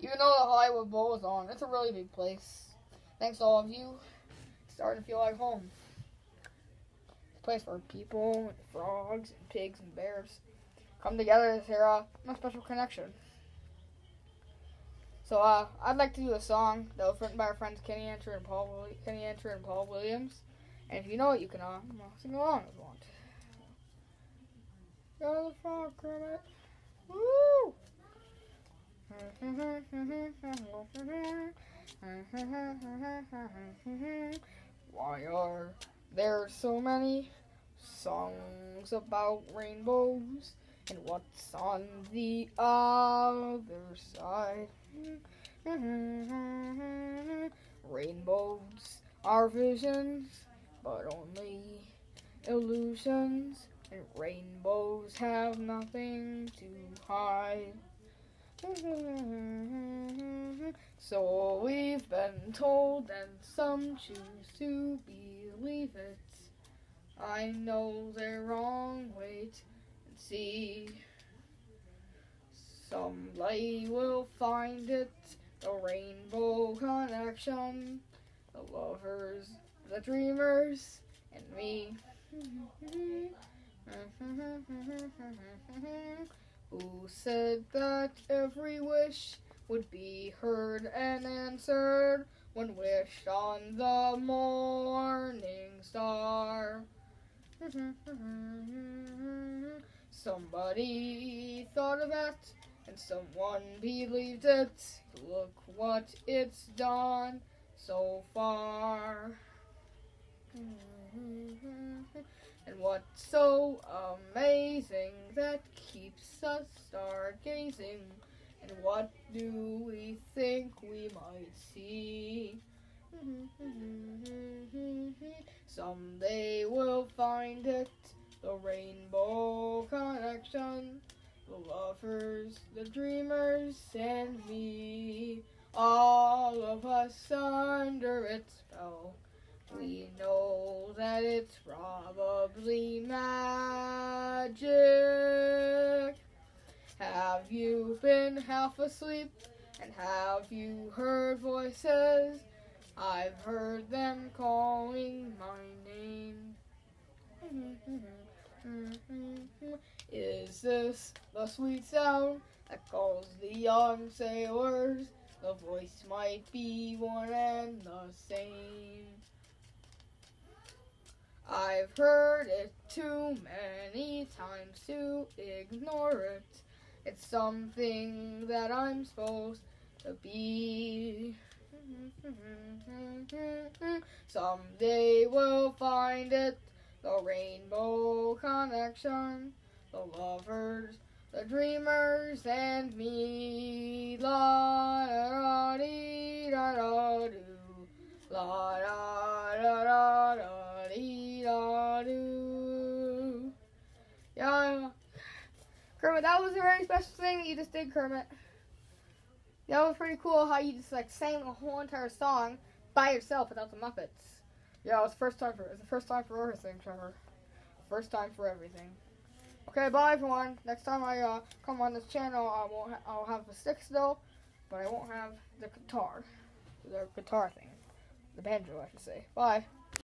Even though the Hollywood Bowl is on, it's a really big place. Thanks to all of you. It's starting to feel like home. It's a place where people, and frogs, and pigs, and bears come together to share a, a special connection. So uh, I'd like to do a song that was written by our friends Kenny Ascher and Paul Willi- Kenny Ascher and Paul Williams. And if you know it, you can uh, sing along if you want. Go the frog, Kermit. Why are there so many songs about rainbows? And what's on the other side? Rainbows are visions, but only illusions. And rainbows have nothing to hide. So we've been told, and some choose to believe it. I know they're wrong, wait and see. Somebody will find it, the rainbow connection, the lovers, the dreamers, and me. Who said that every wish would be heard and answered when wished on the morning star? Somebody thought of that and someone believed it. Look what it's done so far. And what's so amazing that keeps us stargazing? And what do we think we might see? Someday we'll find it, the rainbow connection, the lovers, the dreamers, and me. All of us under its spell. We know that it's probably magic. Have you been half asleep? And have you heard voices? I've heard them calling my name. Is this the sweet sound that calls the young sailors? The voice might be one and the same. I've heard it too many times to ignore it. It's something that I'm supposed to be. Someday we'll find it, the rainbow connection, the lovers, the dreamers, and me. La Yeah, Kermit, that was a very special thing that you just did, Kermit. That was pretty cool how you just like sang the whole entire song by yourself without the Muppets. Yeah, it was the first time for it was the first time for everything, Trevor. First time for everything. Okay, bye everyone. Next time I uh, come on this channel, I won't. Ha- I'll have the stick though, but I won't have the guitar, the guitar thing, the banjo, I should say. Bye.